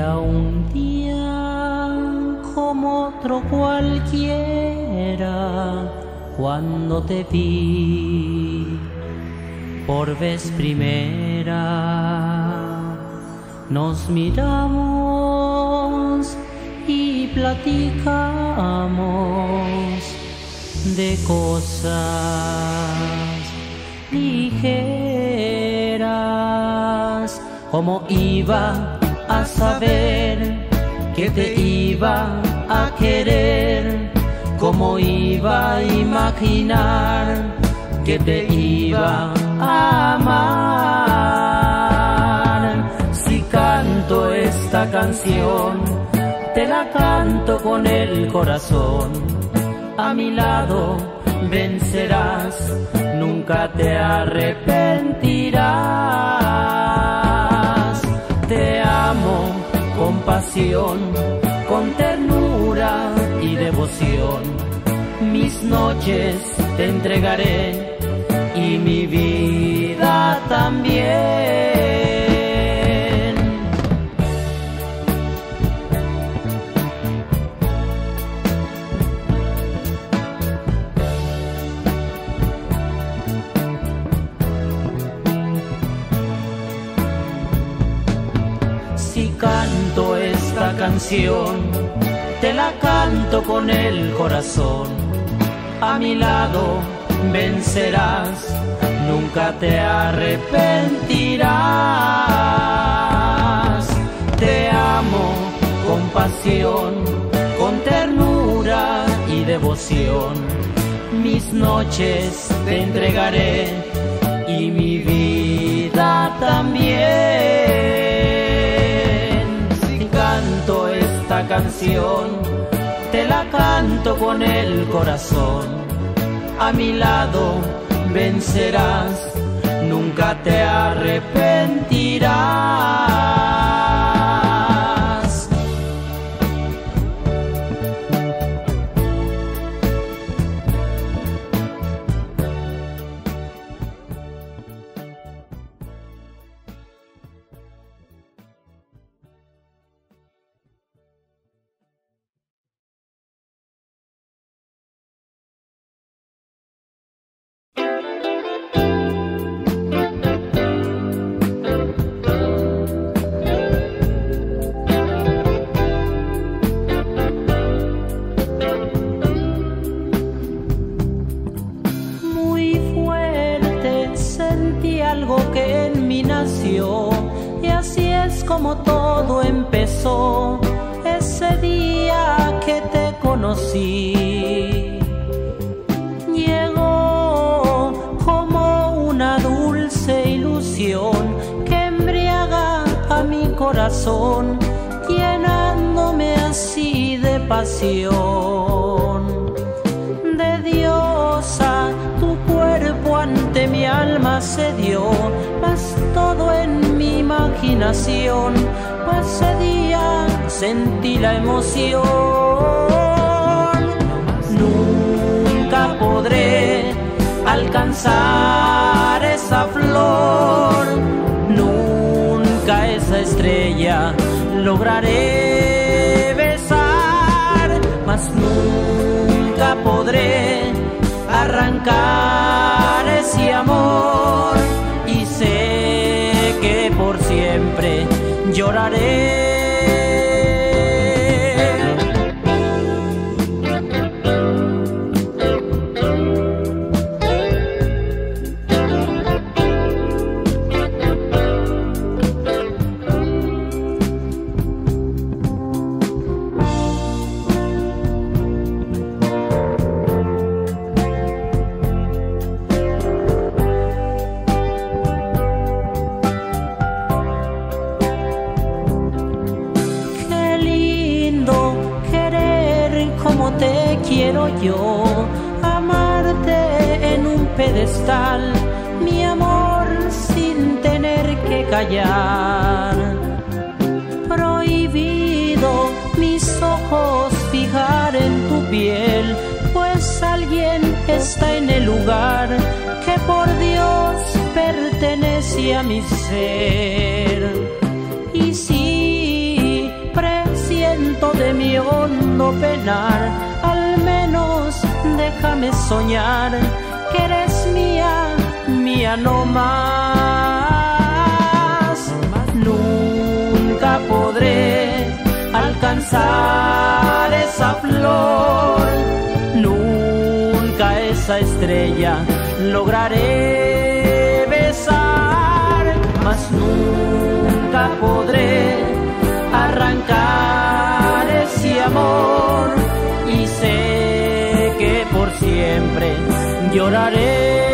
Un día como otro cualquiera cuando te vi por vez primera. Nos miramos y platicamos de cosas ligeras. ¿Cómo iba a saber que te iba a querer? ¿Cómo iba a imaginar que te iba a amar? Si canto esta canción, te la canto con el corazón. A mi lado vencerás, nunca te arrepentirás. Con pasión, con ternura y devoción. Mis noches te entregaré y mi vida también. Canción, te la canto con el corazón. A mi lado vencerás, nunca te arrepentirás. Te amo con pasión, con ternura y devoción. Mis noches te entregaré y mi vida también. Canción, te la canto con el corazón. A mi lado vencerás, nunca te arrepentirás. Como todo empezó ese día que te conocí. Llegó como una dulce ilusión que embriaga a mi corazón, llenándome así de pasión de diosa, tu cuerpo ante mi alma se dio, imaginación, ese día sentí la emoción. Nunca podré alcanzar esa flor, nunca esa estrella lograré besar, mas nunca podré arrancar lloraré. Prohibido mis ojos fijar en tu piel, pues alguien está en el lugar que por Dios pertenece a mi ser. Y si presiento de mi hondo penar, al menos déjame soñar que eres mía, mía no más. podré alcanzar esa flor. Nunca esa estrella lograré besar, mas nunca podré arrancar ese amor y sé que por siempre lloraré.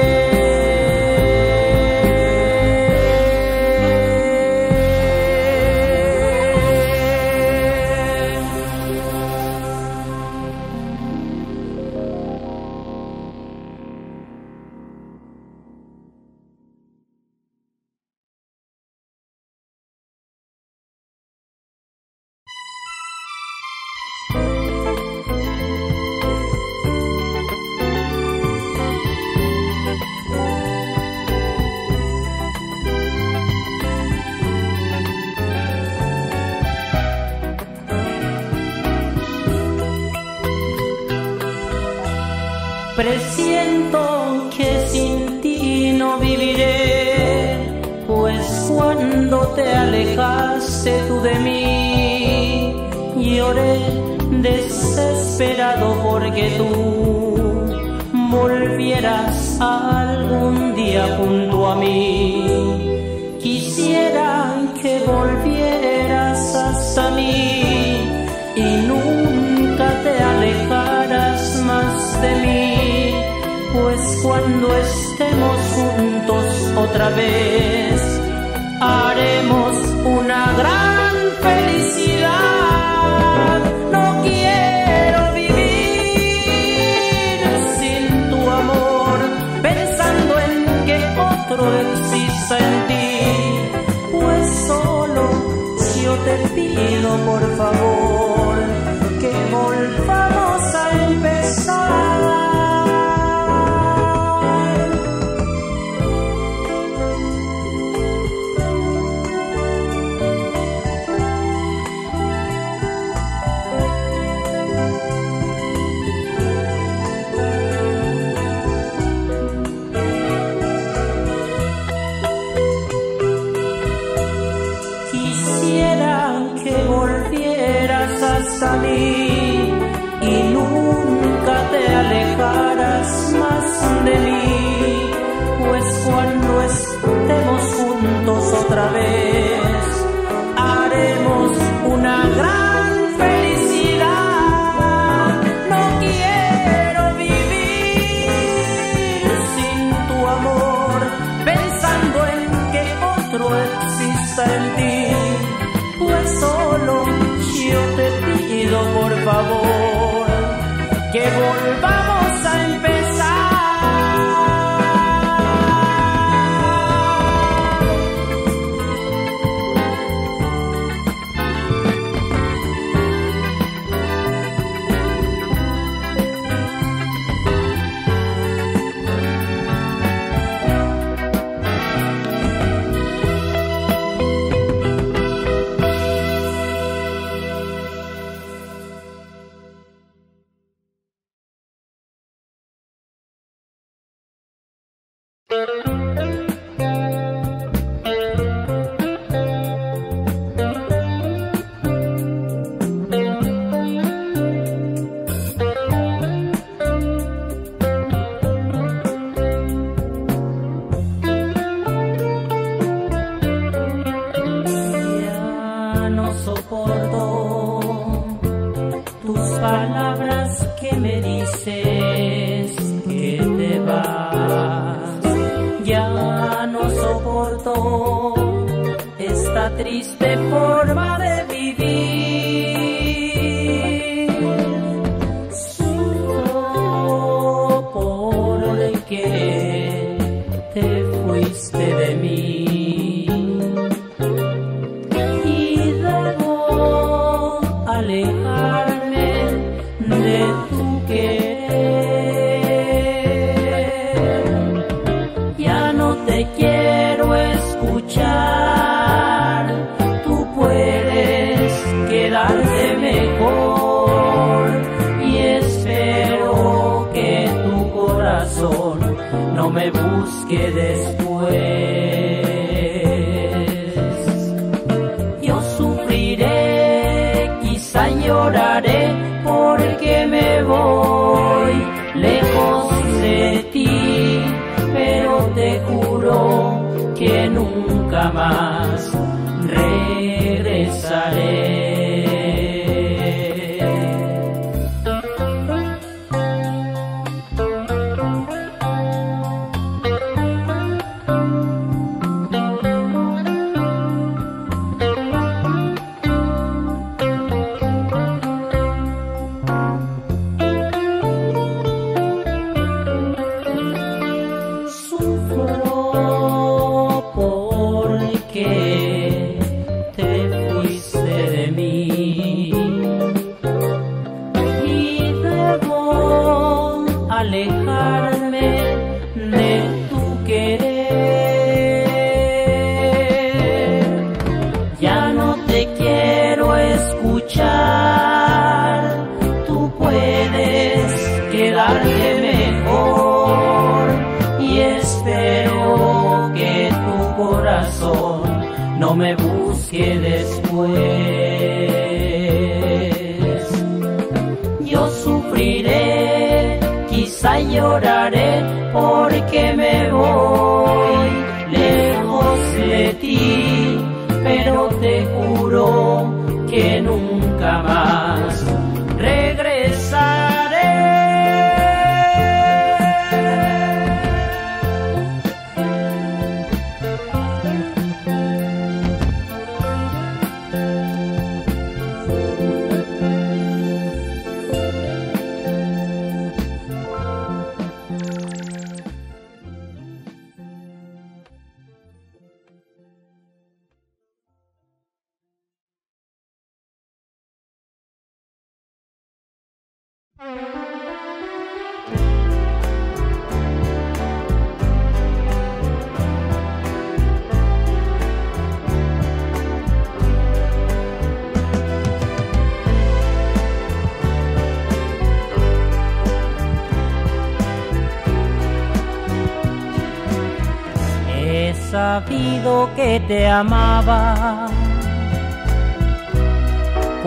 otra vez. Haremos una gran felicidad. No quiero vivir sin tu amor, pensando en que otro exista en ti. Pues solo si yo te pido, por favor, que volvamos a empezar. por favor, que volvamos.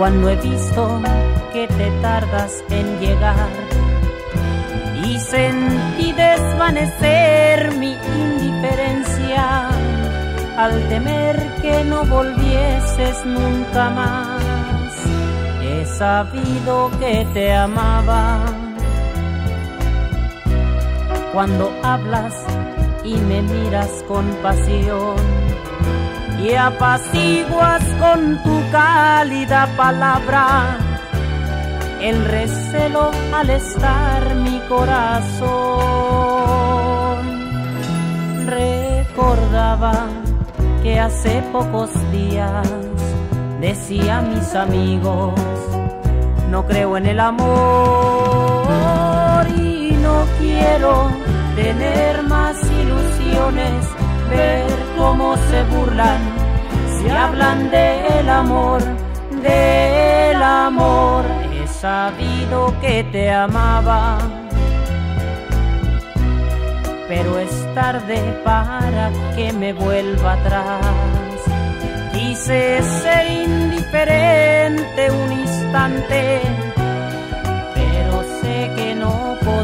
Cuando he visto que te tardas en llegar y sentí desvanecer mi indiferencia al temer que no volvieses nunca más. He sabido que te amaba. Cuando hablas y me miras con pasión y apaciguas con tu cálida palabra el recelo al estar mi corazón. Recordaba que hace pocos días decía a mis amigos, no creo en el amor y no quiero tener más ilusiones, ver cómo se burlan, si hablan del amor, del amor. He sabido que te amaba, pero es tarde para que me vuelva atrás. Quise ser indiferente un instante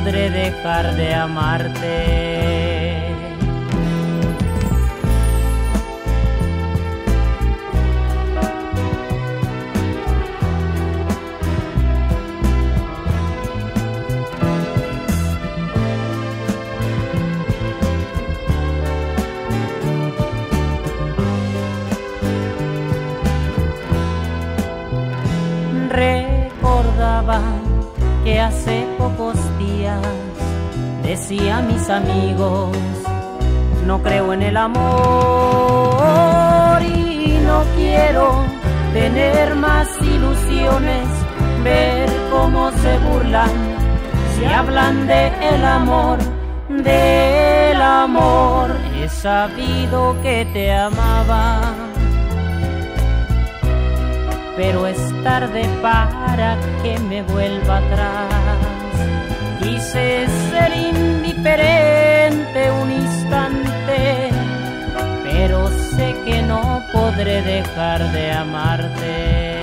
podré dejar de amarte. Hace pocos decía a mis amigos, no creo en el amor y no quiero tener más ilusiones, ver cómo se burlan si hablan de el amor, del amor. He sabido que te amaba, pero es tarde para que me vuelva atrás. Quise ser indiferente un instante, pero sé que no podré dejar de amarte.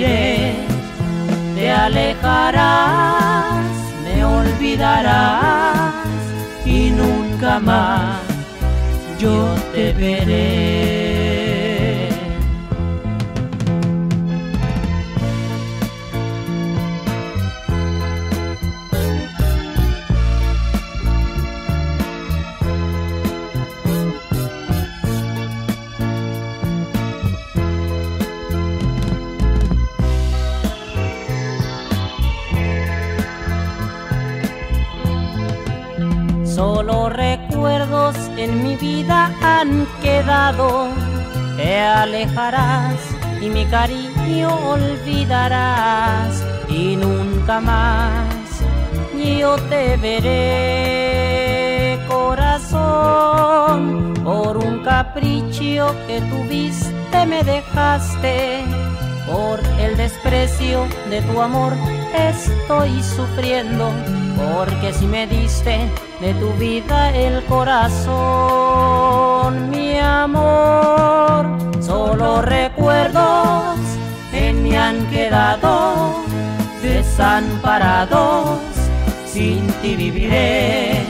Te alejarás, me olvidarás y nunca más yo te veré. En mi vida han quedado. Te alejarás y mi cariño olvidarás y nunca más yo te veré corazón por un capricho que tuviste me dejaste por el desprecio de tu amor estoy sufriendo porque si me diste de tu vida el corazón, mi amor, solo recuerdos en me han quedado desamparados, sin ti viviré,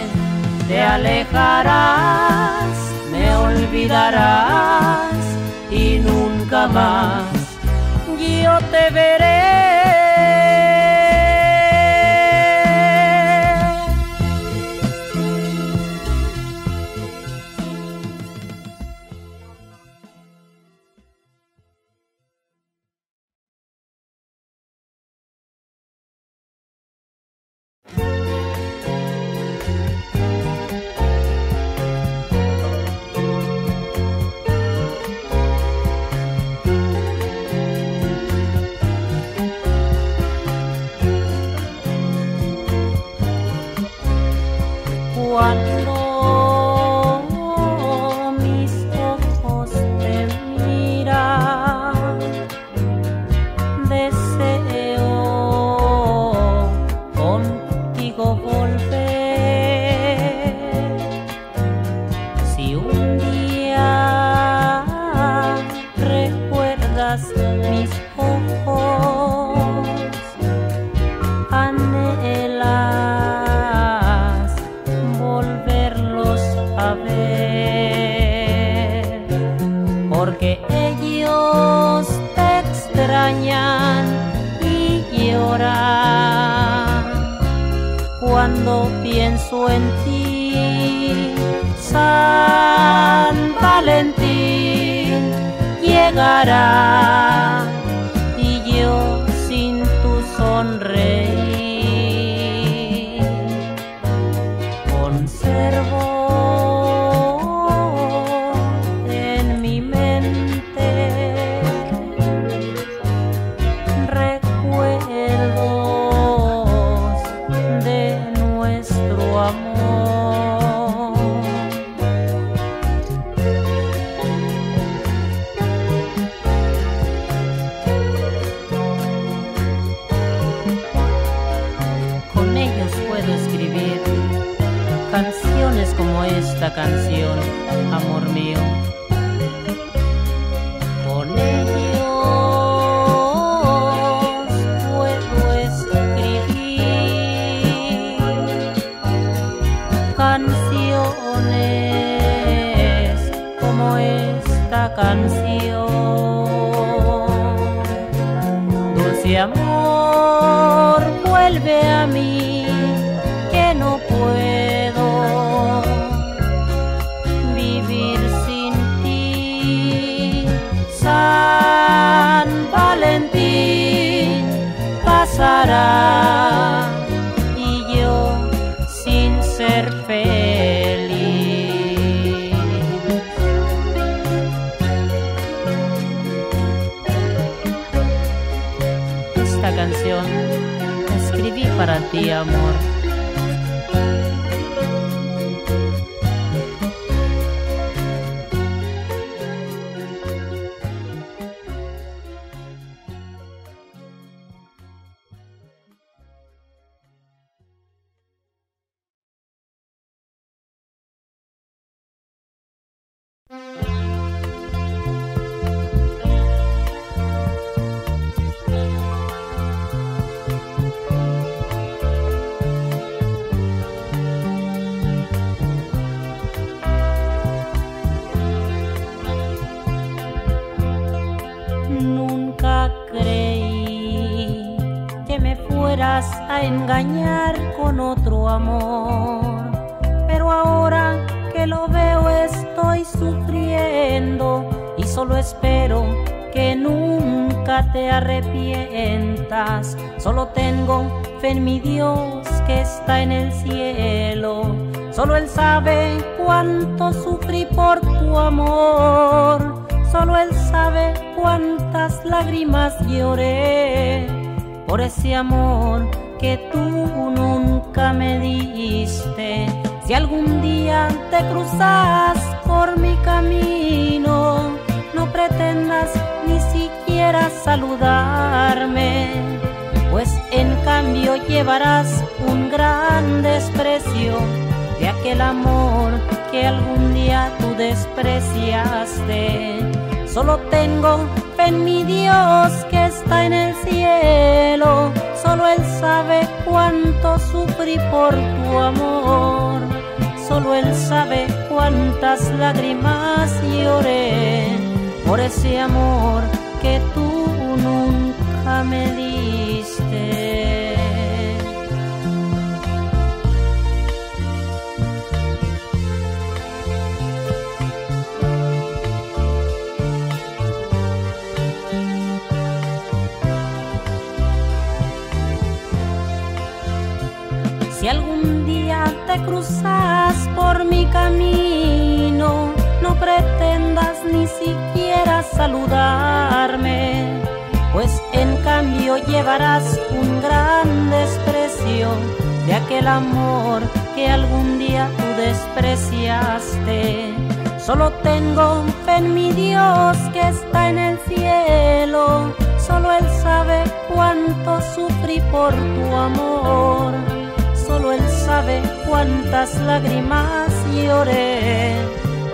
te alejarás, me olvidarás y nunca más yo te veré.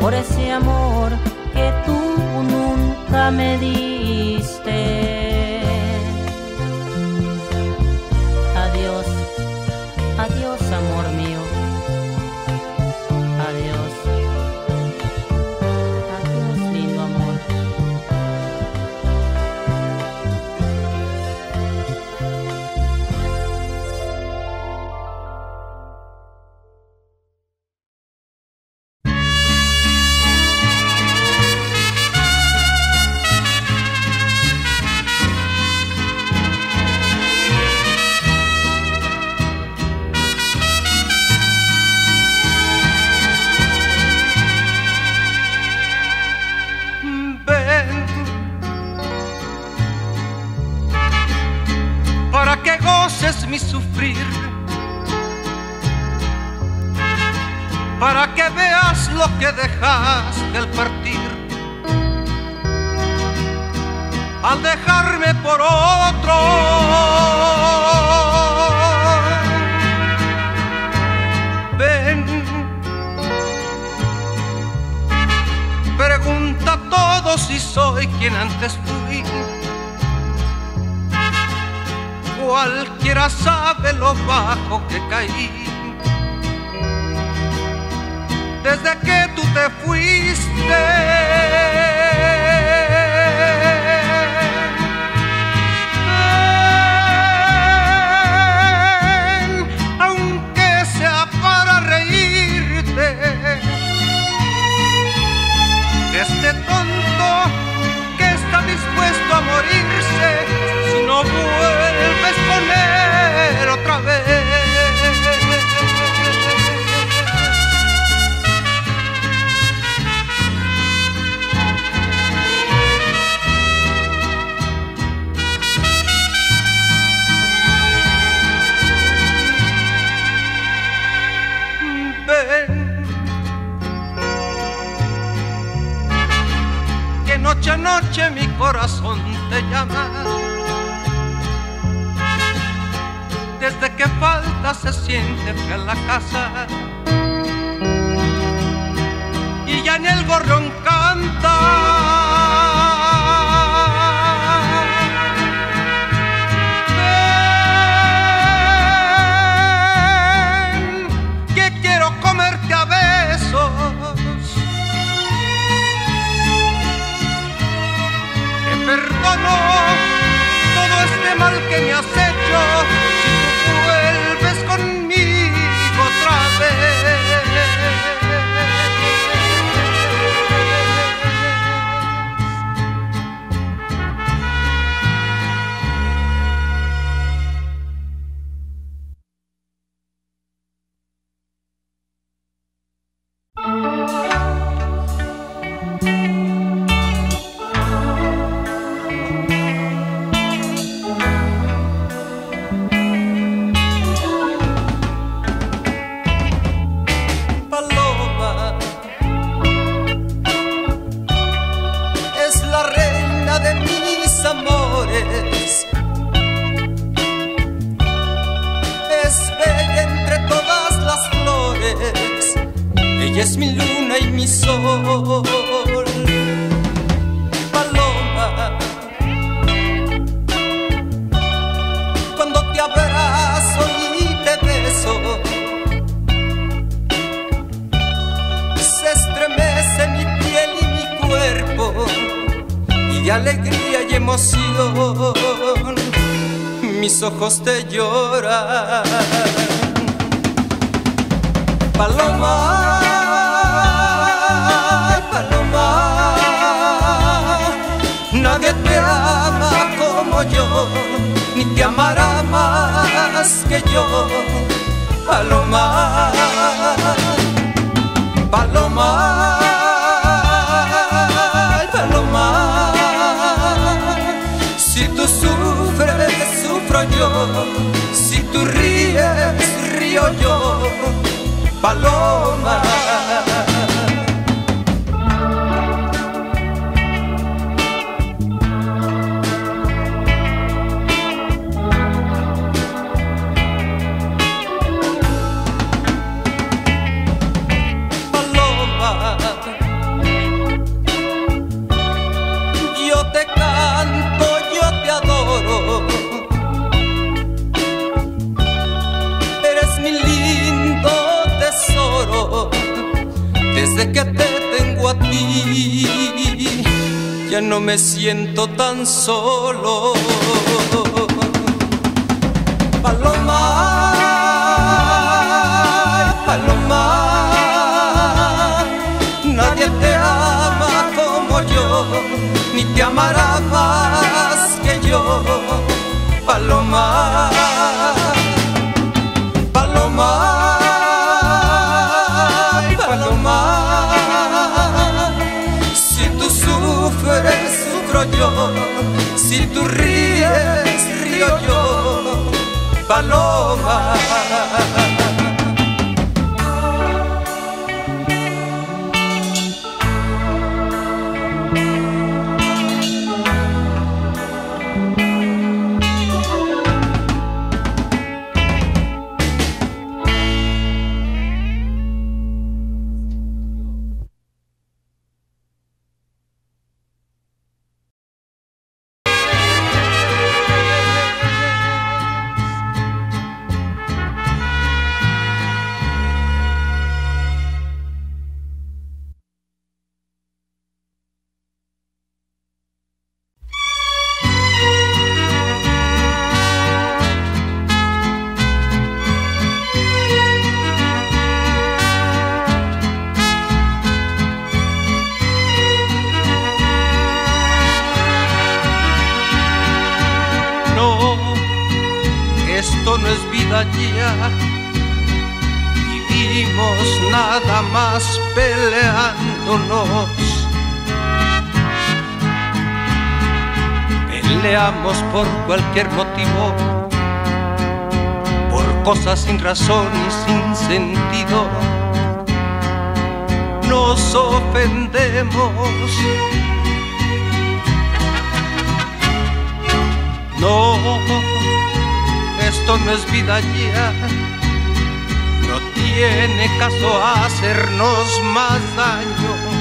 Por ese amor que tú nunca me diste. Amores. Es bella entre todas las flores. Ella es mi luna y mi sol. Paloma, cuando te abrazo y te beso. se estremece mi piel y mi cuerpo y de alegría emoción mis ojos te lloran. Paloma, paloma, nadie te ama como yo, ni te amará más que yo. Paloma. Paloma, ya no me siento tan solo. Paloma, paloma, nadie te ama como yo, ni te amará más que yo, paloma, yo, si ríes, río cualquier motivo, por cosas sin razón y sin sentido. Nos ofendemos. No, esto no es vida ya. No tiene caso hacernos más daño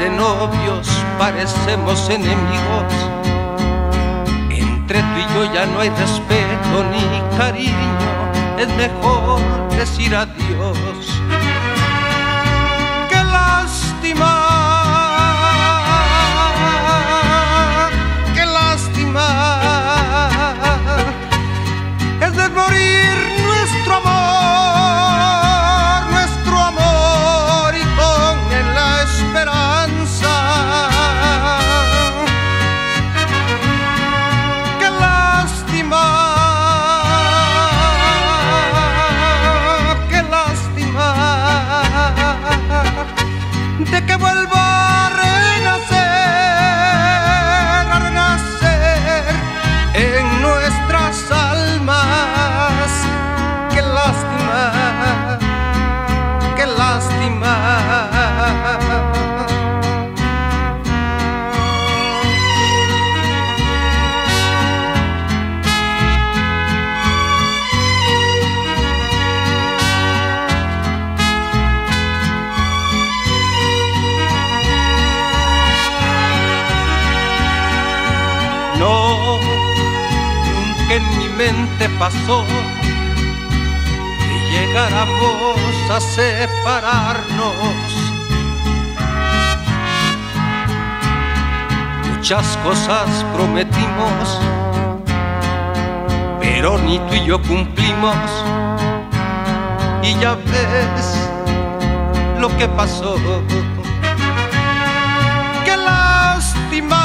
de novios parecemos enemigos. Entre tú y yo ya no hay respeto ni cariño, es mejor decir adiós. Qué lástima pasó y llegáramos a separarnos. Muchas cosas prometimos, pero ni tú y yo cumplimos. Y ya ves lo que pasó. Qué lástima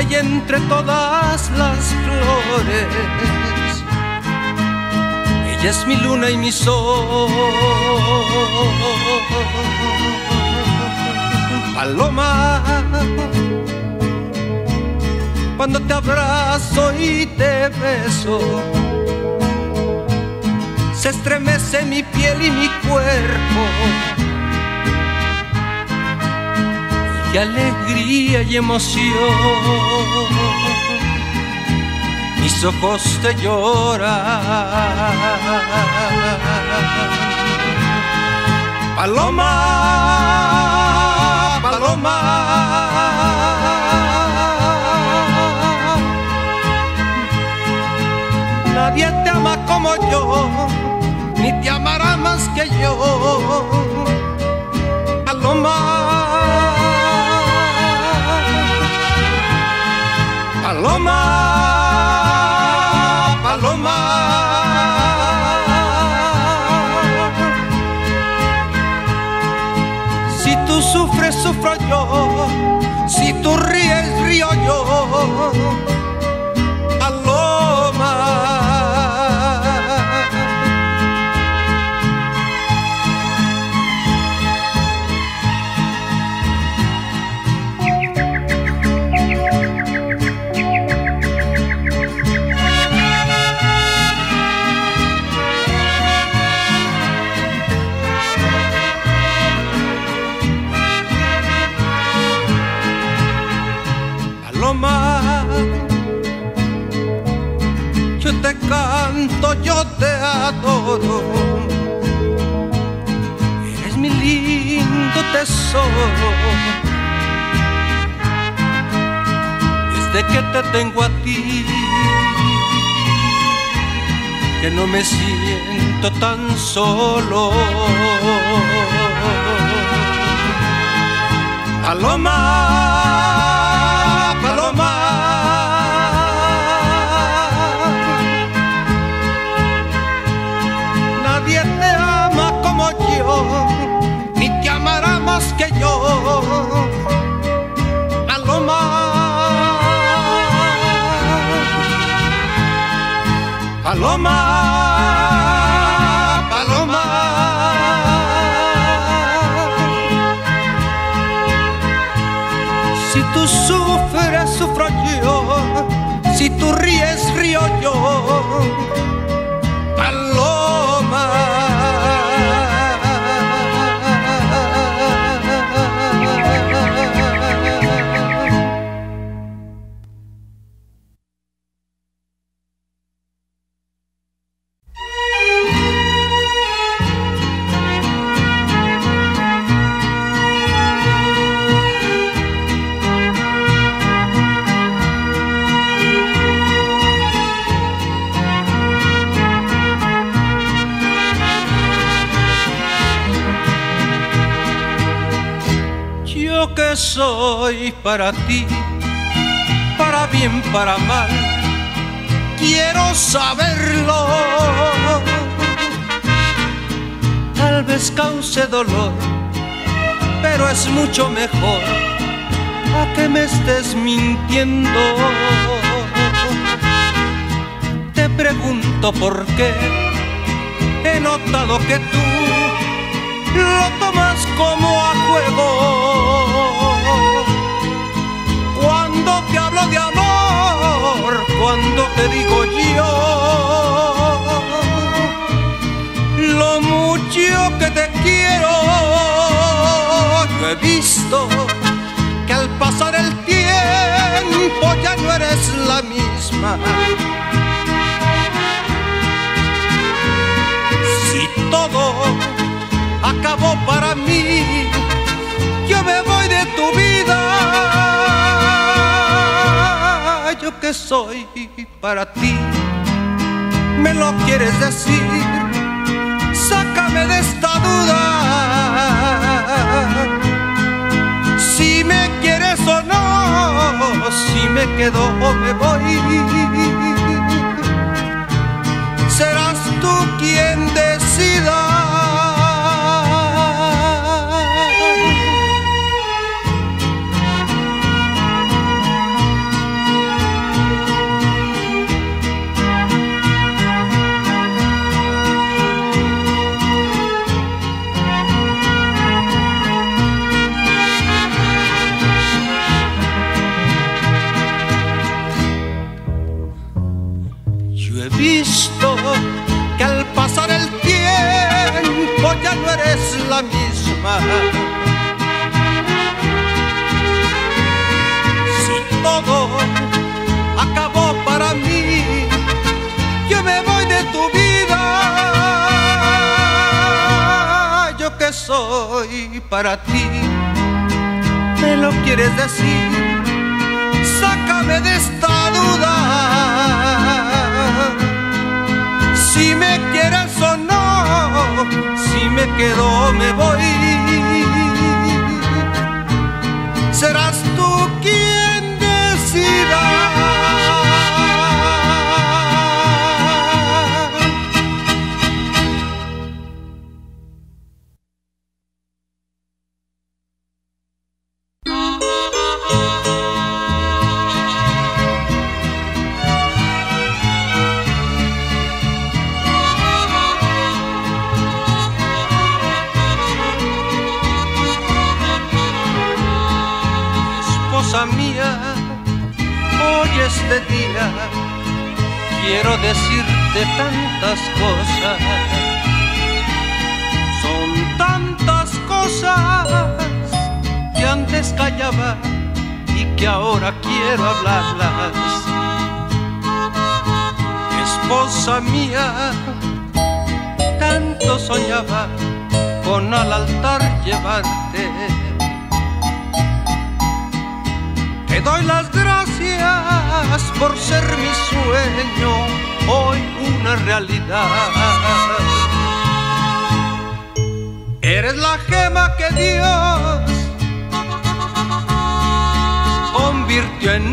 entre todas las flores. Ella es mi luna y mi sol. Paloma, cuando te abrazo y te beso, se estremece mi piel y mi cuerpo. Qué alegría y emoción mis ojos te lloran. Paloma, paloma. Nadie te ama como yo, ni te amará más que yo. Paloma. Si tú sufres, sufro yo. Yo te adoro. Eres mi lindo tesoro. Desde que te tengo a ti, que no me siento tan solo. Paloma yo. Paloma. Paloma. Paloma. Si tú sufres, sufro yo. Si tú ríes, río yo soy para ti, para bien, para mal. Quiero saberlo. Tal vez cause dolor, pero es mucho mejor a que me estés mintiendo. Te pregunto por qué he notado que tú lo tomas como a juego te hablo de amor, cuando te digo yo lo mucho que te quiero, yo he visto que al pasar el tiempo ya no eres la misma. Si todo acabó para mí, yo me voy de tu vida que soy para ti. ¿Me lo quieres decir? Sácame de esta duda. Si me quieres o no, si me quedo o me voy. Serás tú quien decida. Misma. Si todo acabó para mí, yo me voy de tu vida. Yo que soy para ti, me lo quieres decir sácame de esta duda. Si me quedo me voy. Serás tú quien decida. Decirte tantas cosas. Son tantas cosas que antes callaba y que ahora quiero hablarlas. Esposa mía, tanto soñaba con al altar llevarte. Te doy las gracias por ser mi sueño, hoy una realidad. Eres la gema que Dios convirtió en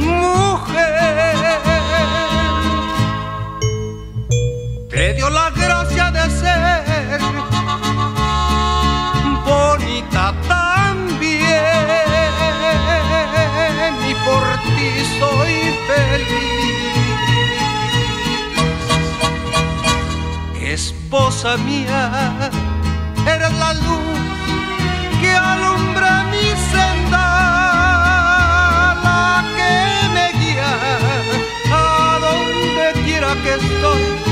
Esposa mía, eres la luz que alumbra mi senda, la que me guía a donde quiera que estoy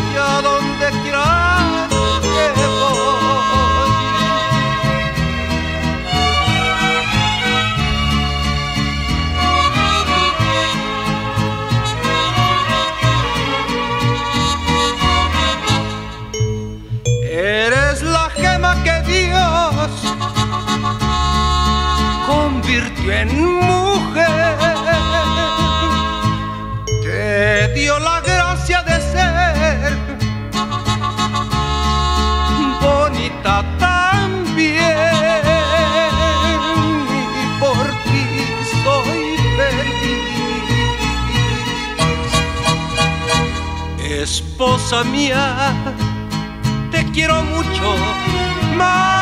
mujer. Te dio la gracia de ser bonita también. Y por ti soy feliz. Esposa mía te quiero mucho, más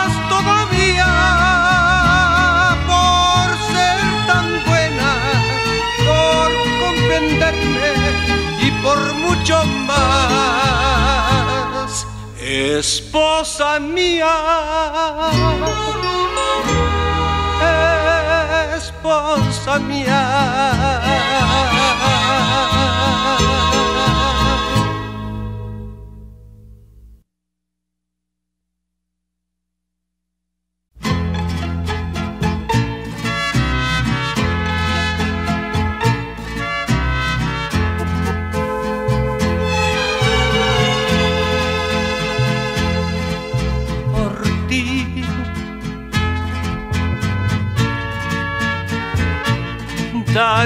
y por mucho más. Esposa mía, esposa mía.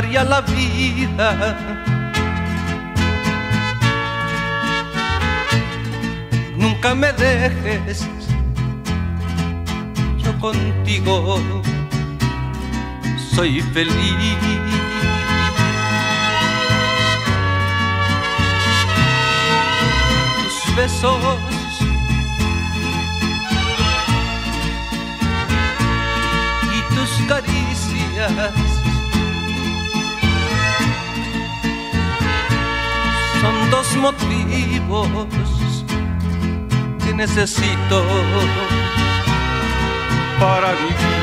Daría la vida. Nunca me dejes, yo contigo soy feliz. Tus besos y tus caricias son dos motivos que necesito para vivir.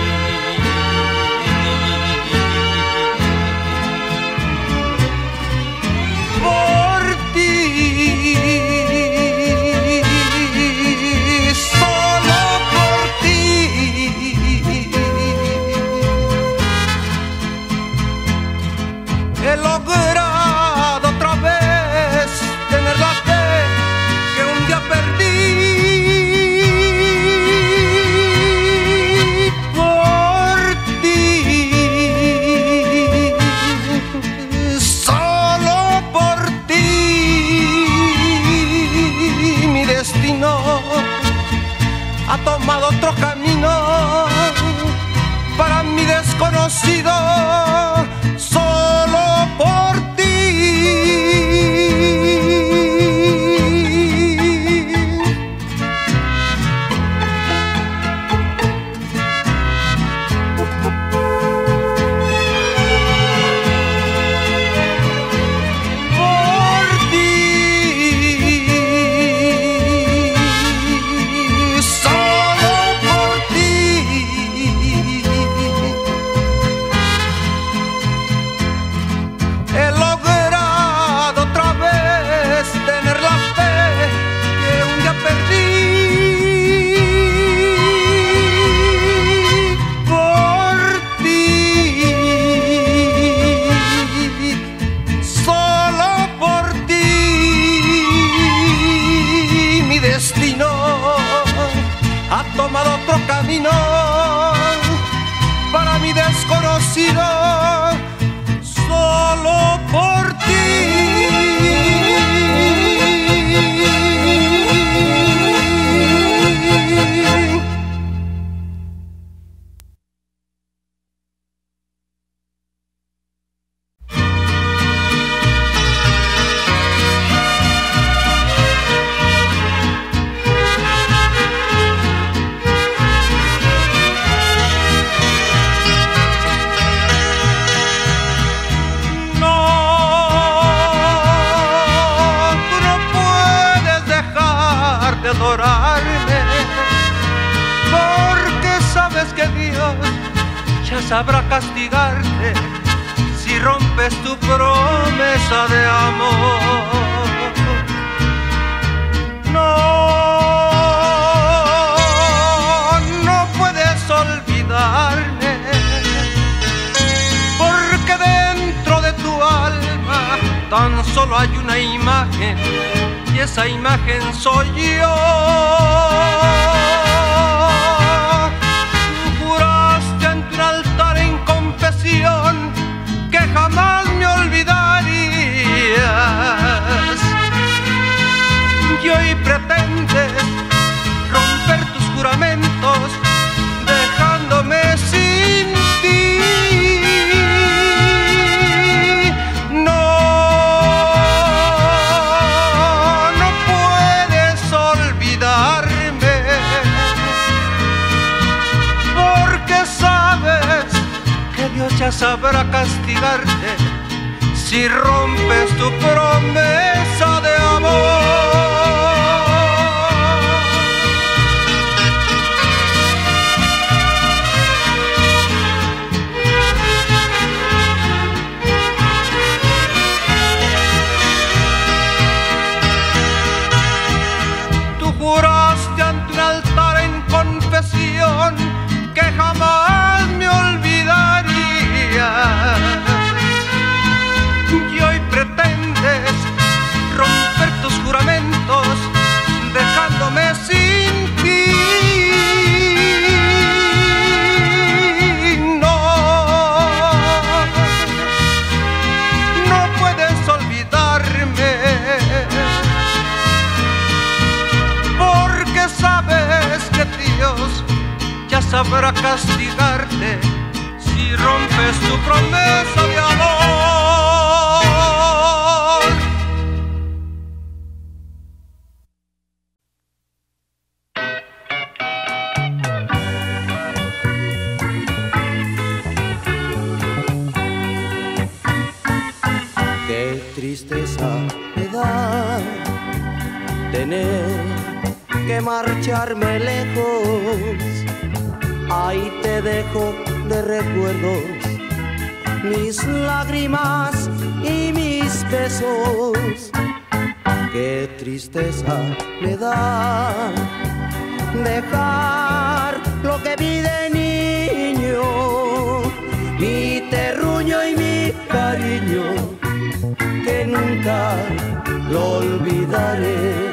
Rompes tu promesa de amor. Qué tristeza me da tener que marcharme lejos. Ahí te dejo de recuerdos mis lágrimas y mis besos. Qué tristeza me da dejar lo que vi de niño, mi terruño y mi cariño que nunca lo olvidaré.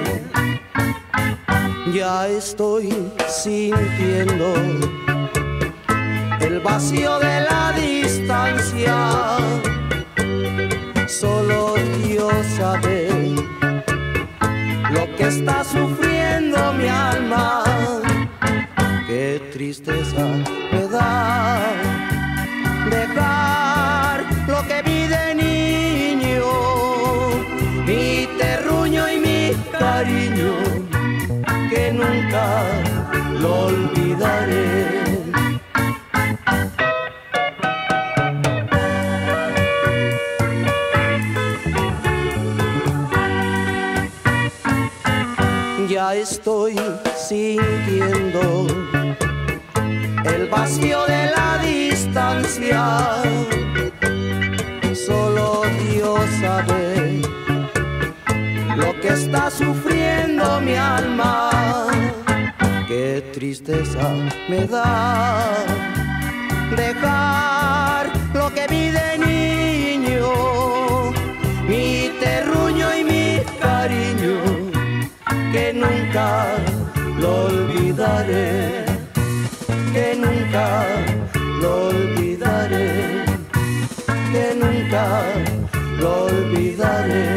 Ya estoy sintiendo el vacío de la distancia. Solo Dios sabe lo que está sufriendo mi alma. Qué tristeza de la distancia. Solo Dios sabe lo que está sufriendo mi alma. Qué tristeza me da dejar lo que vi de lo olvidaré.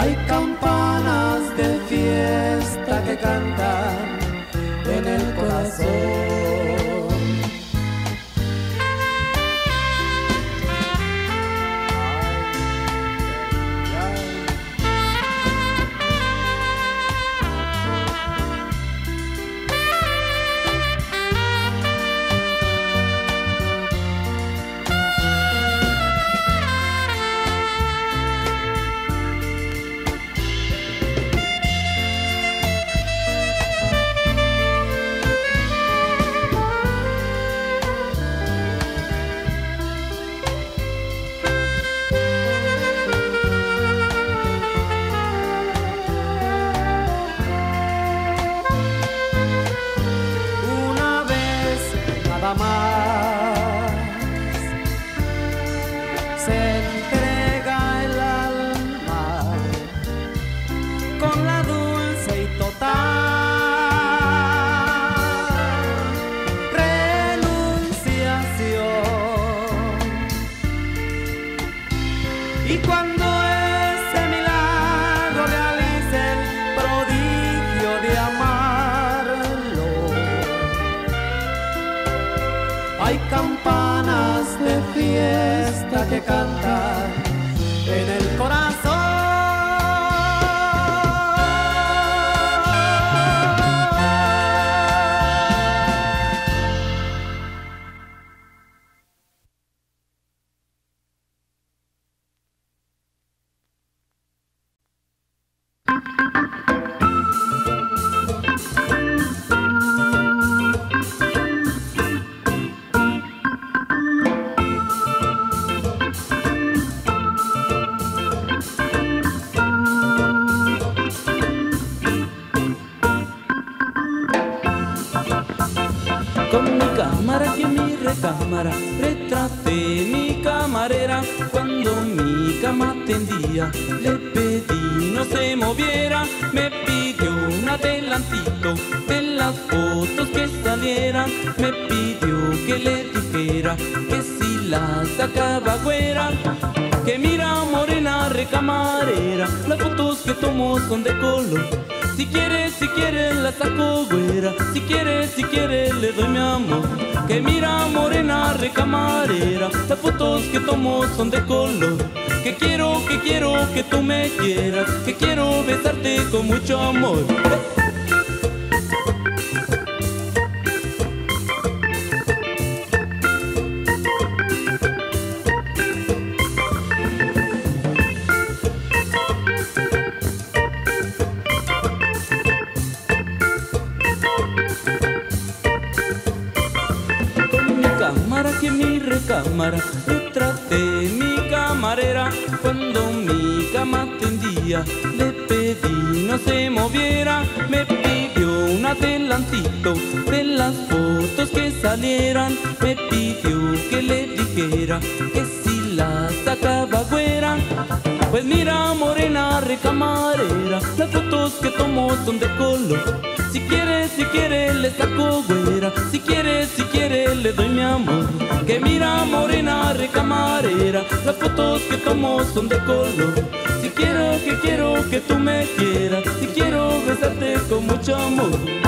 Hay campanas de fiesta que cantan en el corazón. Mira morena recamarera, las fotos que tomó son de color. Que quiero, que quiero que tú me quieras, que quiero besarte con mucho amor. Que tomó son de color. Si quiere, si quiere, le saco güera. Si quiere, si quiere, le doy mi amor. Que mira, morena recamarera, las fotos que tomó son de color. Si quiero, que quiero que tú me quieras. Si quiero besarte con mucho amor.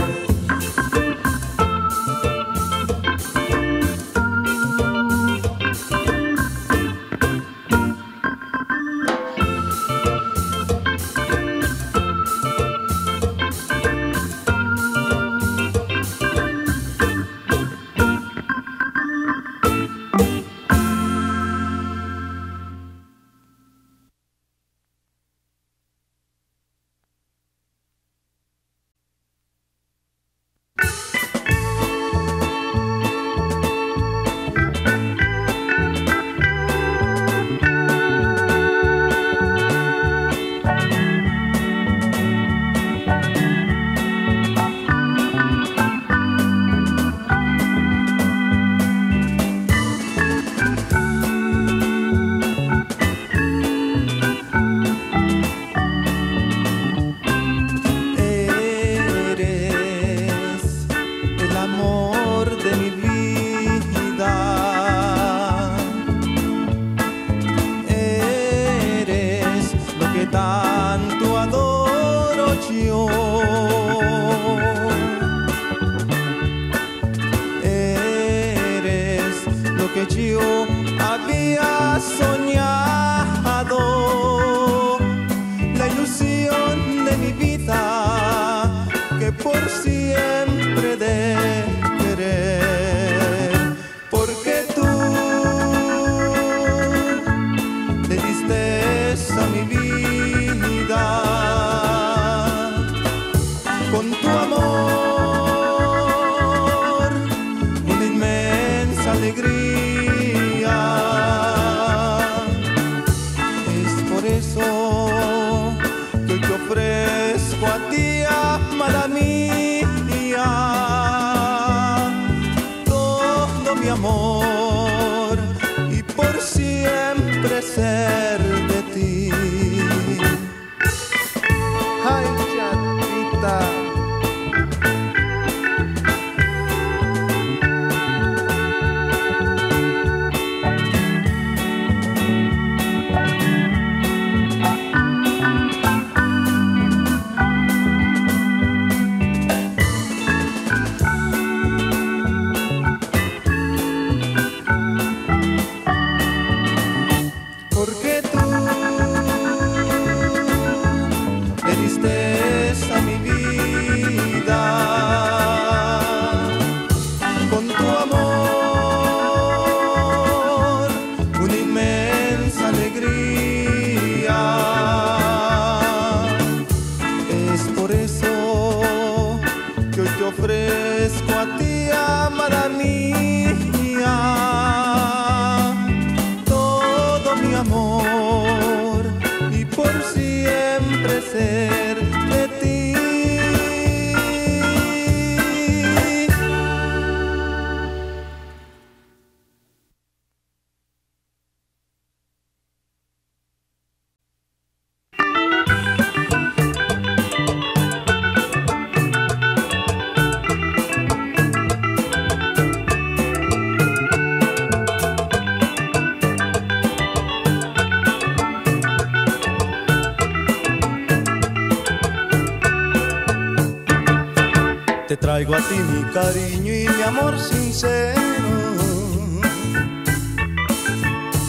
Ti mi cariño y mi amor sincero.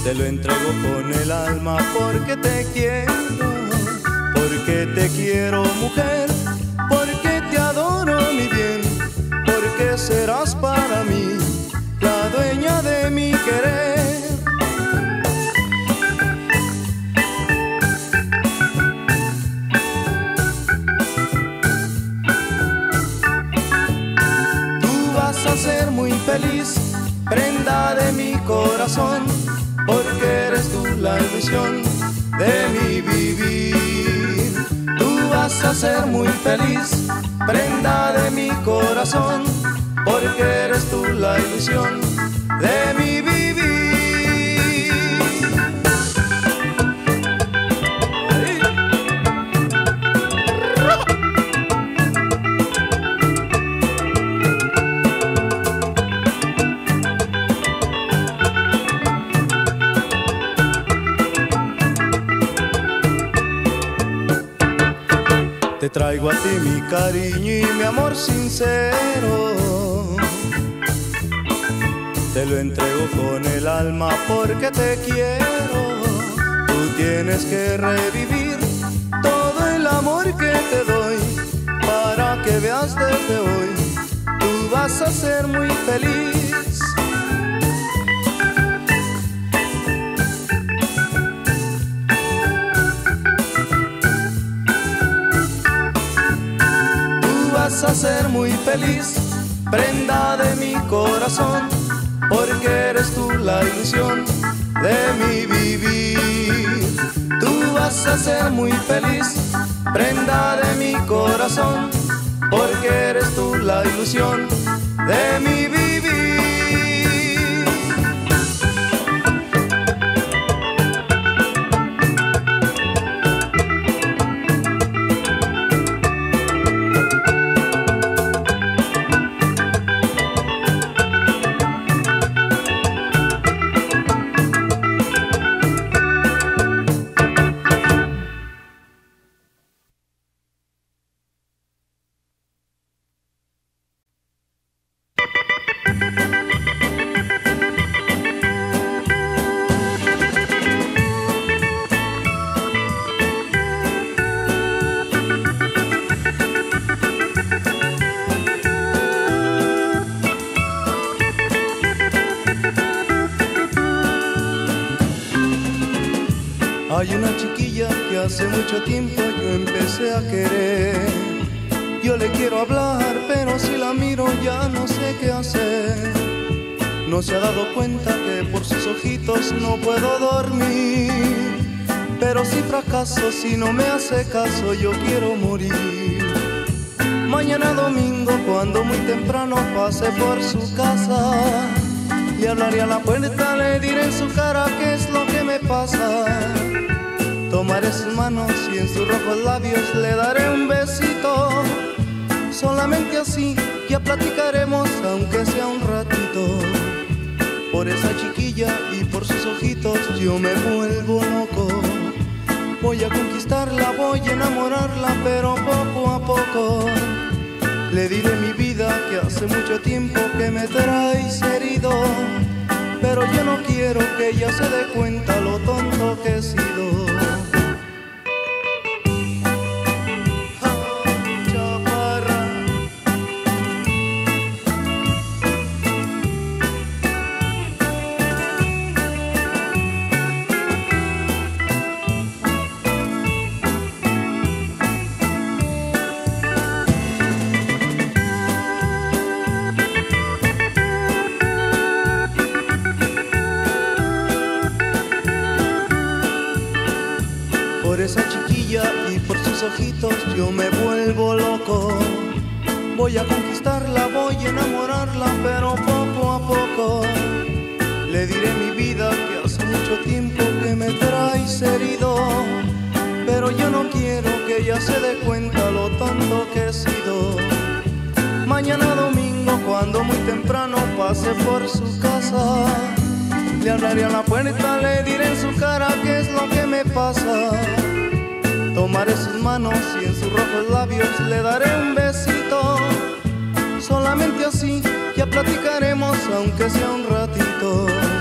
Te lo entrego con el alma porque te quiero, porque te quiero mujer, de mi corazón, porque eres tú la ilusión de mi vivir. Tú vas a ser muy feliz, prenda de mi corazón, porque eres tú la ilusión de mi ti mi cariño y mi amor sincero. Te lo entrego con el alma porque te quiero. Tú tienes que revivir todo el amor que te doy para que veas desde hoy. Tú vas a ser muy feliz. Ser muy feliz, prenda de mi corazón, porque eres tú la ilusión de mi vivir. Tú vas a ser muy feliz, prenda de mi corazón, porque eres tú la ilusión de mi vivir. Mucho tiempo yo empecé a querer. Yo le quiero hablar, pero si la miro ya no sé qué hacer. No se ha dado cuenta que por sus ojitos no puedo dormir. Pero si fracaso, si no me hace caso, yo quiero morir. Mañana domingo, cuando muy temprano pase por su casa, le hablaré a la puerta, le diré en su cara qué es lo que me pasa. Tomaré sus manos y en sus rojos labios le daré un besito. Solamente así ya platicaremos, aunque sea un ratito. Por esa chiquilla y por sus ojitos yo me vuelvo loco. Voy a conquistarla, voy a enamorarla, pero poco a poco. Le diré mi vida que hace mucho tiempo que me traes herido. Pero yo no quiero que ella se dé cuenta lo tonto que he sido. Pase por su casa, le hablaré a la puerta, le diré en su cara qué es lo que me pasa. Tomaré sus manos y en sus rojos labios le daré un besito. solamente así ya platicaremos aunque sea un ratito.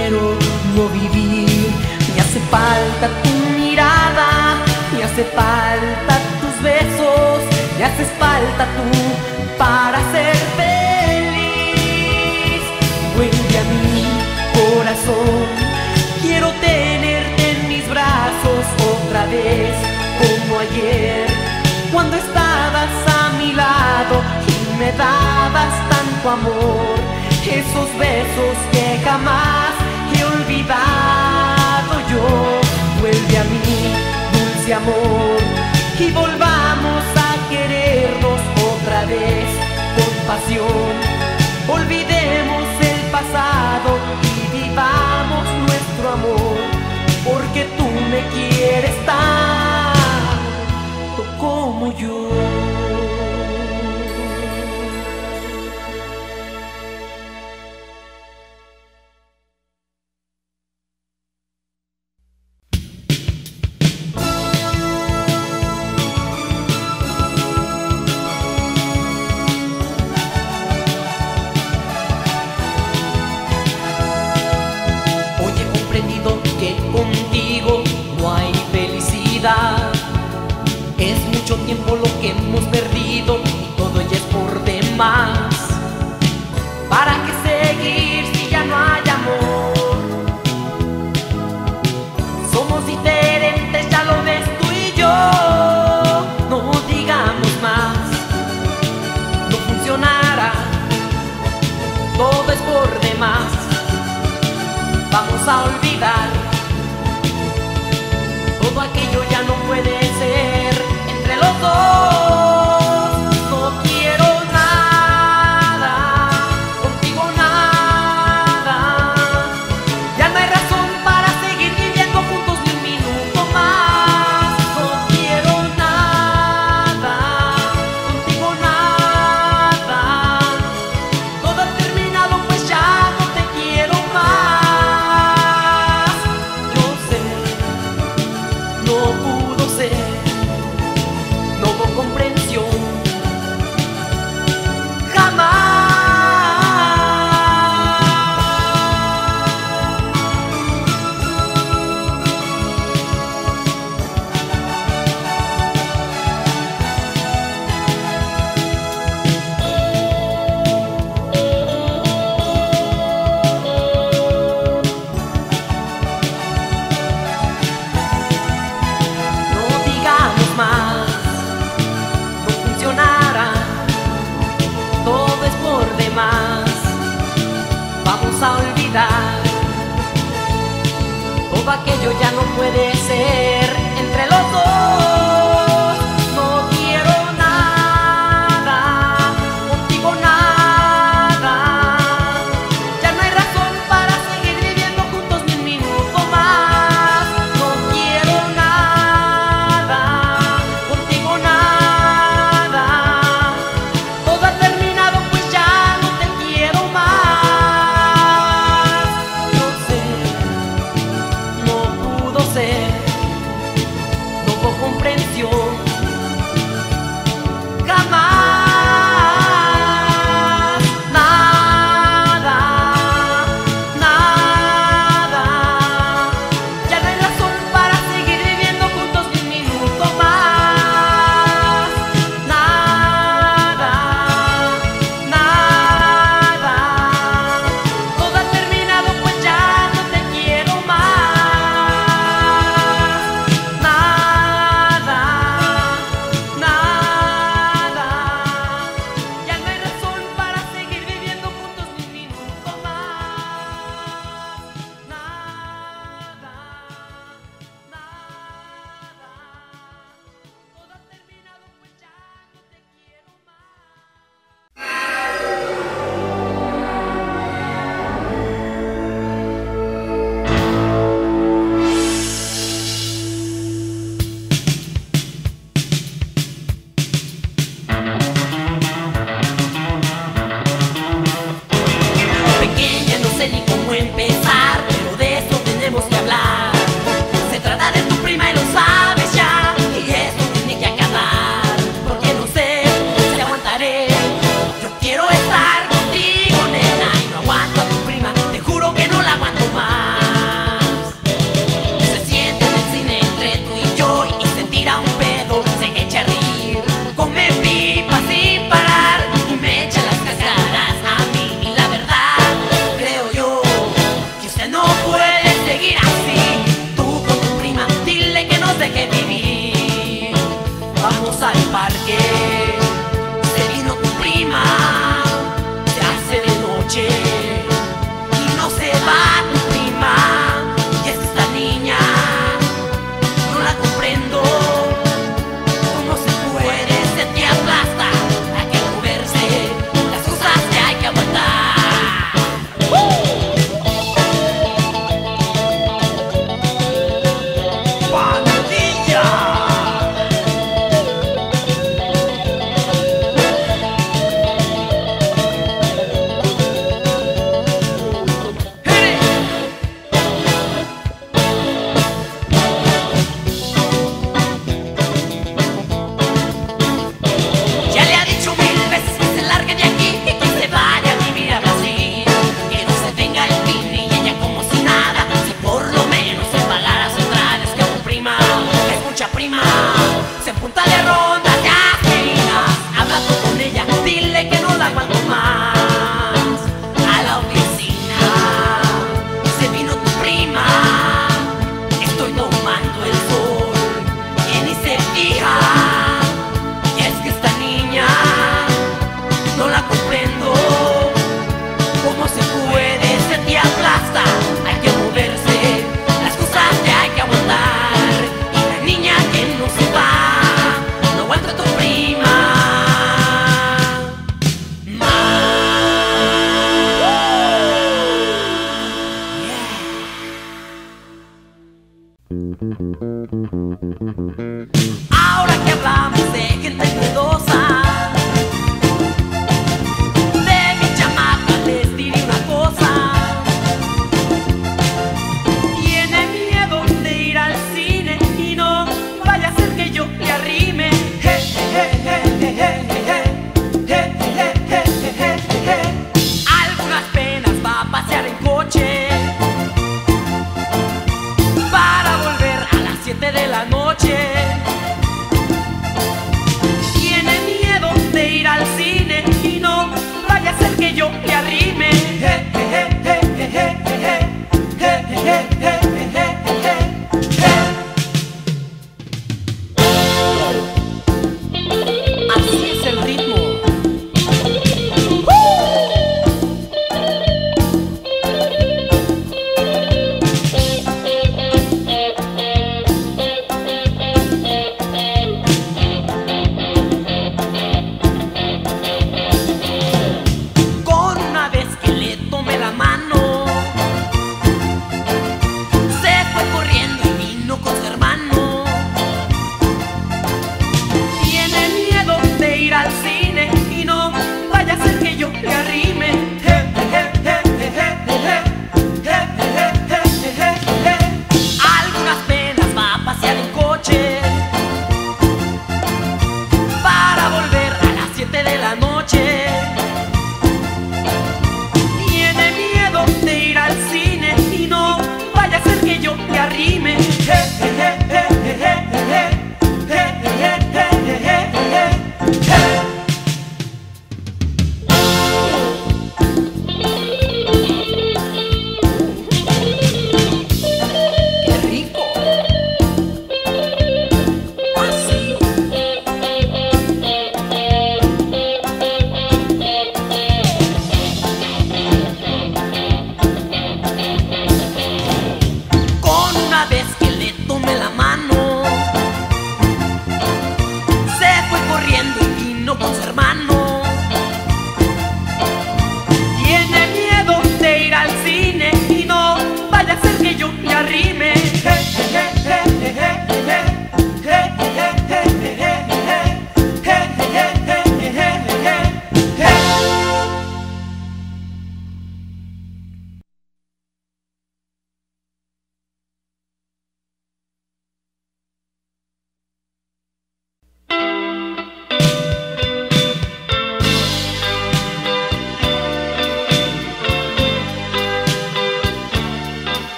quiero no vivir. Me hace falta tu mirada, me hace falta tus besos, me haces falta tú para ser feliz. Vuelve a mi corazón, quiero tenerte en mis brazos otra vez, como ayer, cuando estabas a mi lado y me dabas tanto amor, esos besos que jamás olvidado yo. Vuelve a mí, dulce amor, y volvamos a querernos otra vez con pasión. Olvidemos el pasado y vivamos nuestro amor, porque tú me quieres tanto como yo.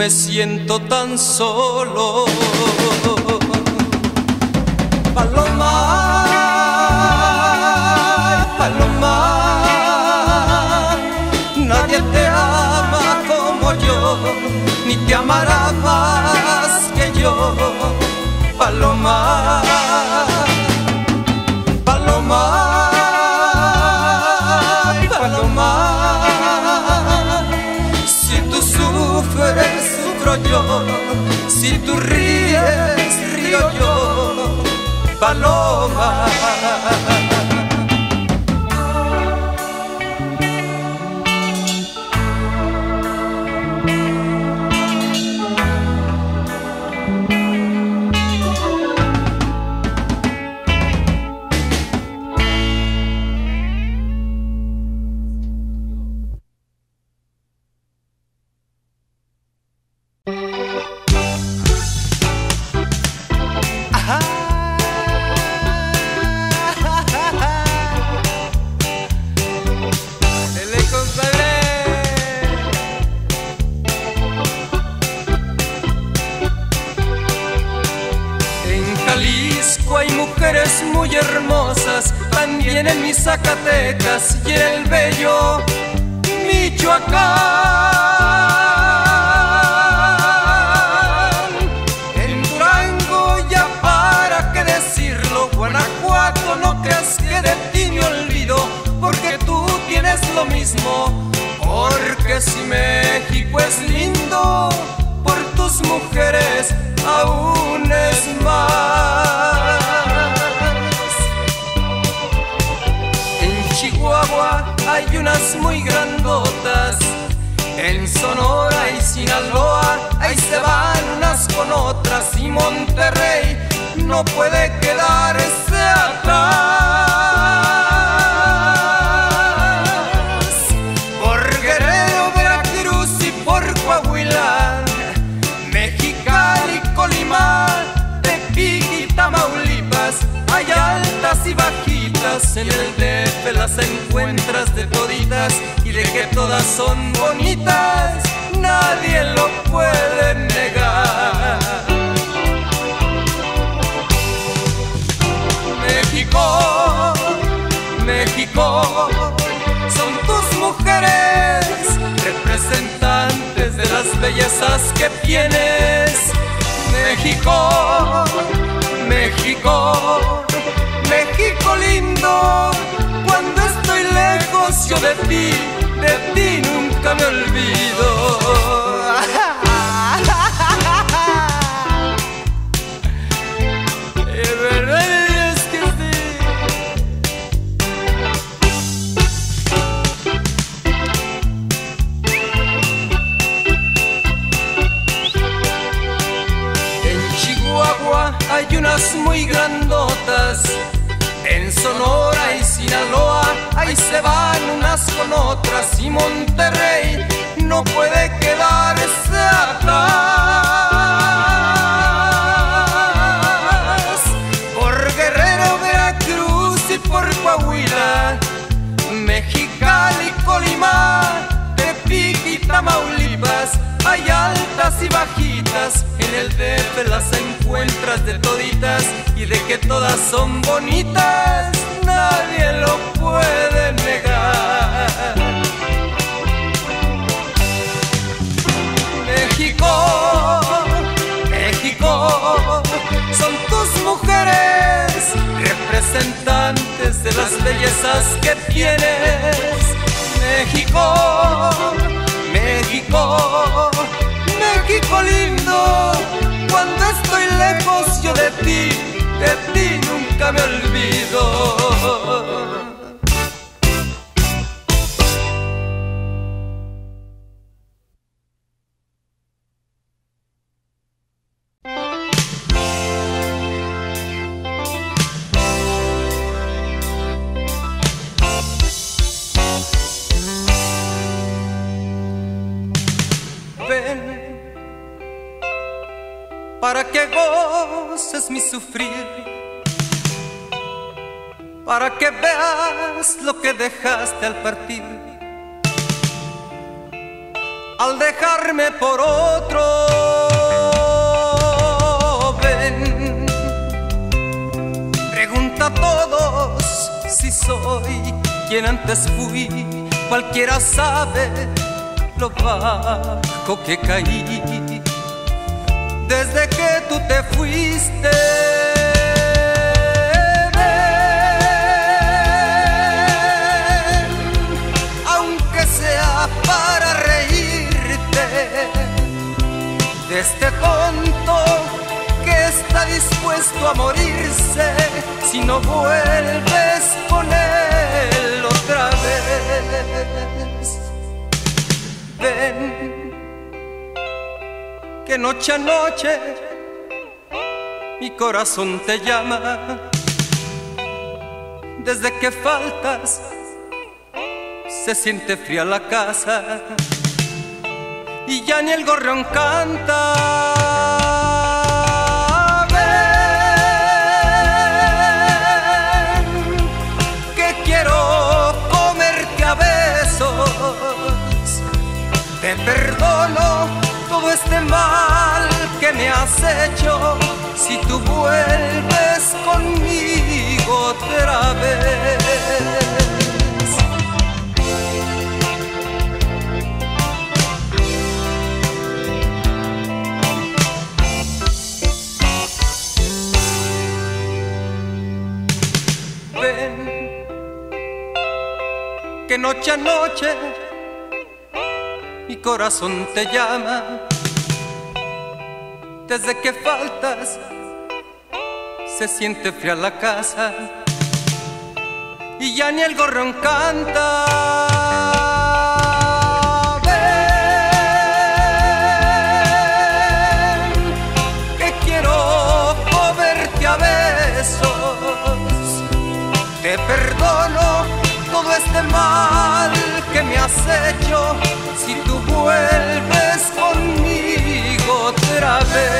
Me siento tan solo. Tú corazón te llama. Desde que faltas, se siente fría la casa y ya ni el gorrión canta. te perdono todo este mal que me has hecho si tú vuelves conmigo otra vez. que noche a noche mi corazón te llama. Desde que faltas se siente fría la casa y ya ni el gorrón canta. Que quiero poderte a besos, te perdono todo este mal que me has hecho si tú vuelves. saber.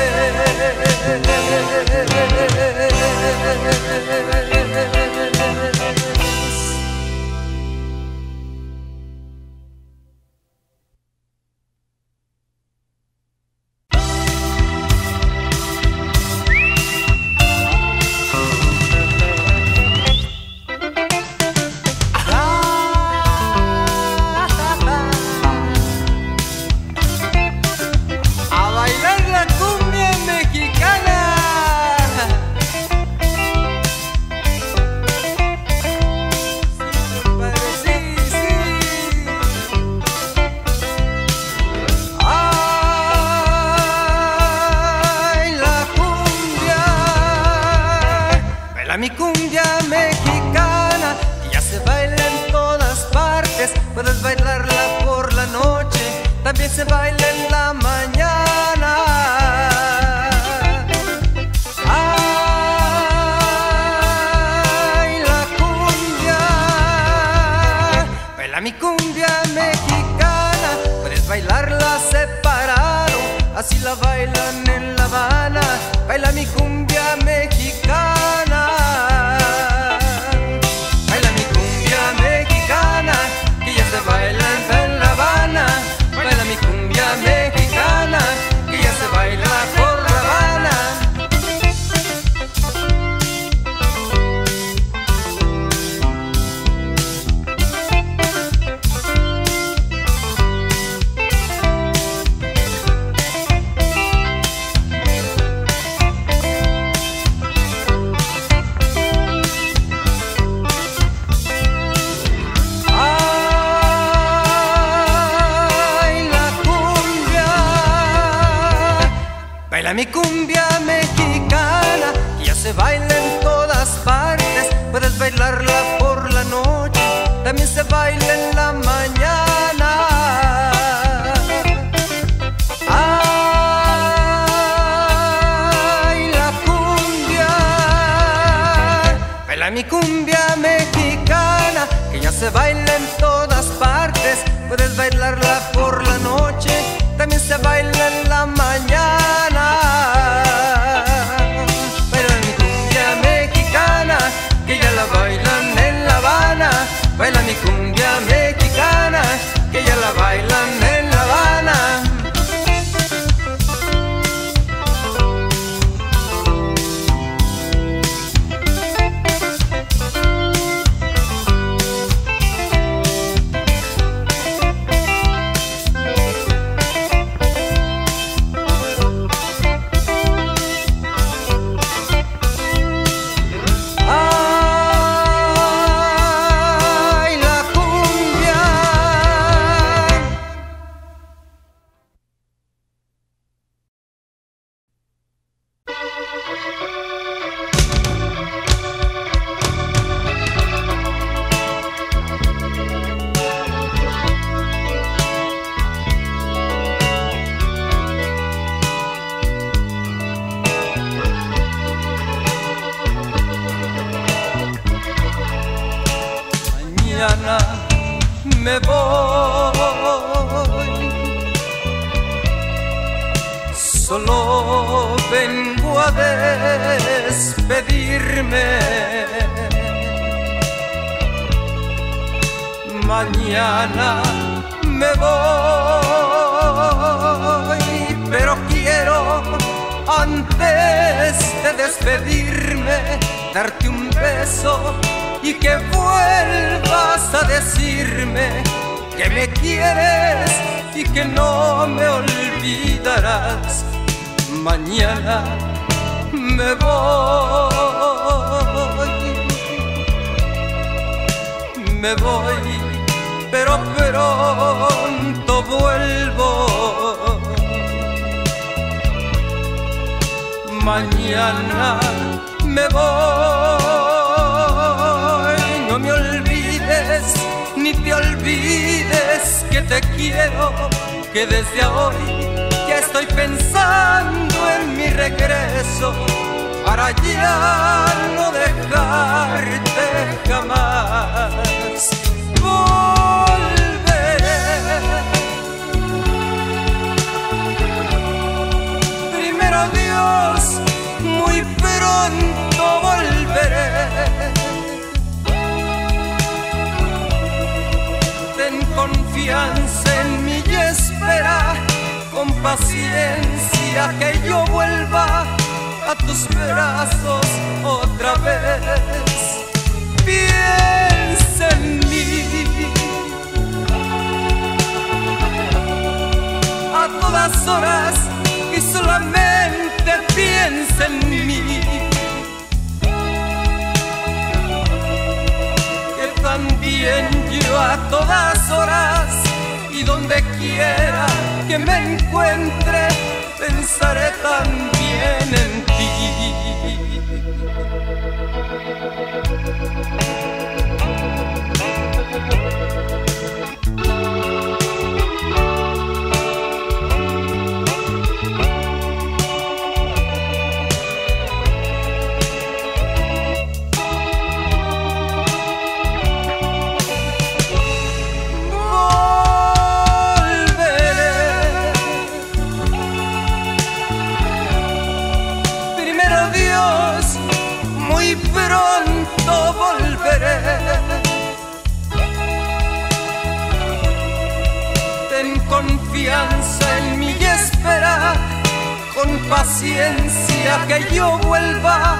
Paciencia que yo vuelva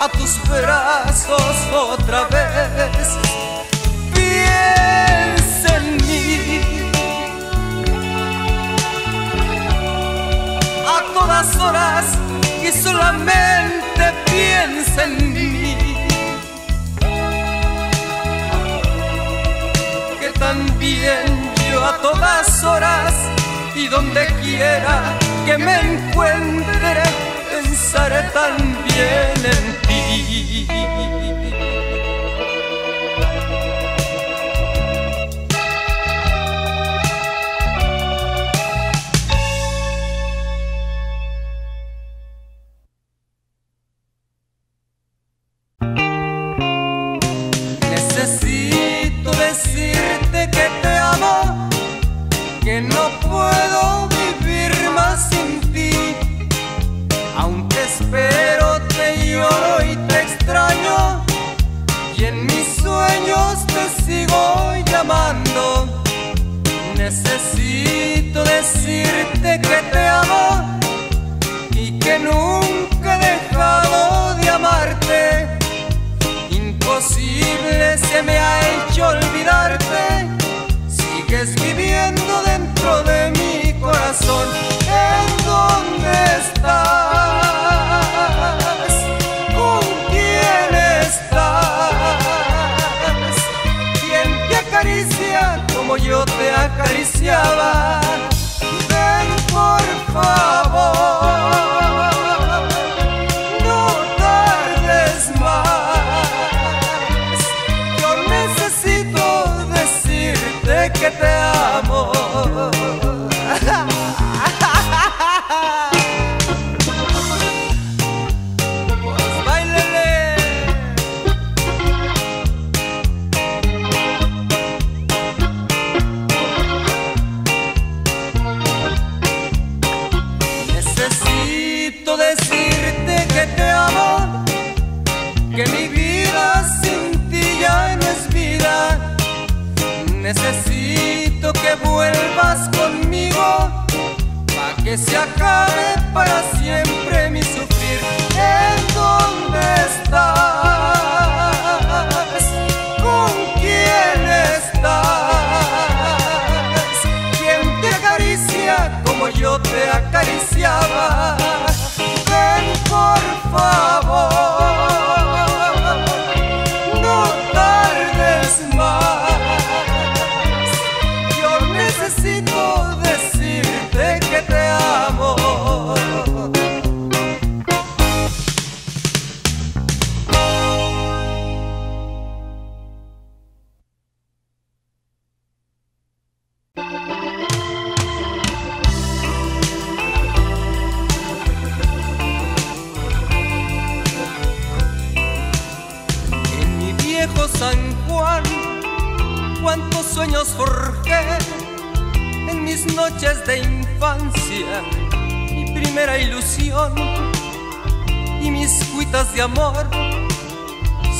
a tus brazos otra vez. Piensa en mí. A todas horas y solamente piensa en mí. Que también yo a todas horas y donde quiera que me encuentre pensaré también en ti.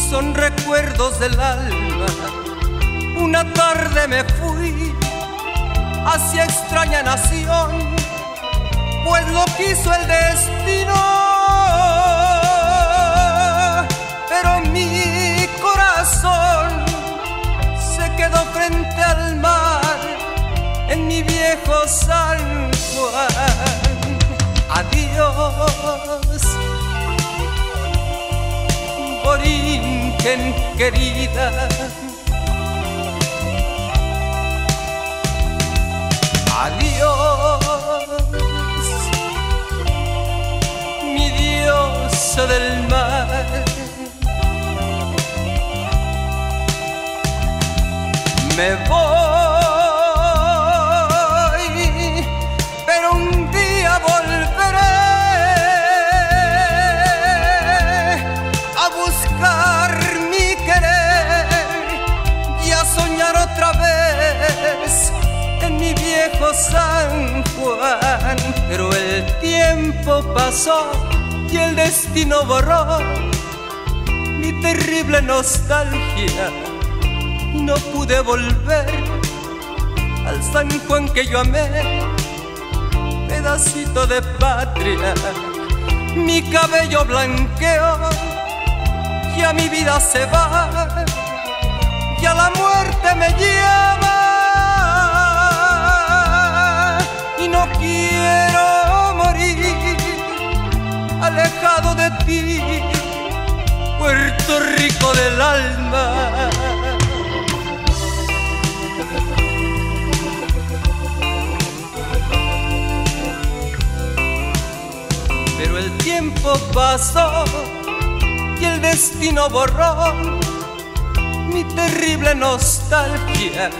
son recuerdos del alma. Una tarde me fui hacia extraña nación, pues lo quiso el destino. Pero mi corazón se quedó frente al mar en mi viejo San Juan. Adiós. Borinquen querida. Adiós, mi diosa del mar. Me voy. San Juan, pero el tiempo pasó y el destino borró mi terrible nostalgia. No pude volver al San Juan que yo amé, pedacito de patria, mi cabello blanqueó, ya mi vida se va, ya la muerte me llama. Y no quiero morir alejado de ti, Puerto Rico del alma. Pero el tiempo pasó y el destino borró mi terrible nostalgia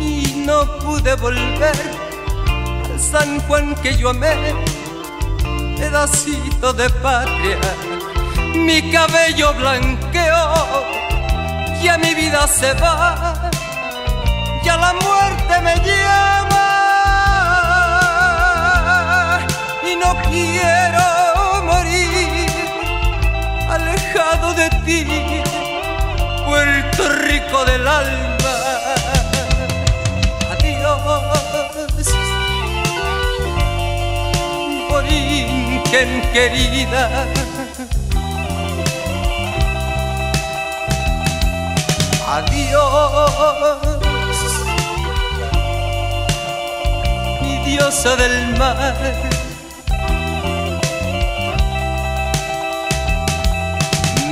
y no pude volver San Juan que yo amé, pedacito de patria. Mi cabello blanqueó, ya mi vida se va, ya la muerte me llama y no quiero morir alejado de ti, Puerto Rico del alma. Querida. Adiós, mi diosa del mar.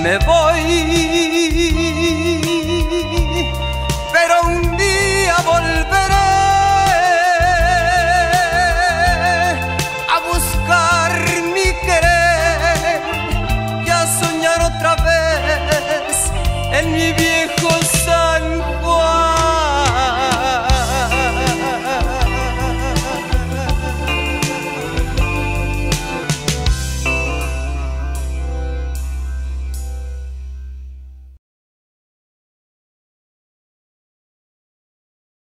me voy, pero un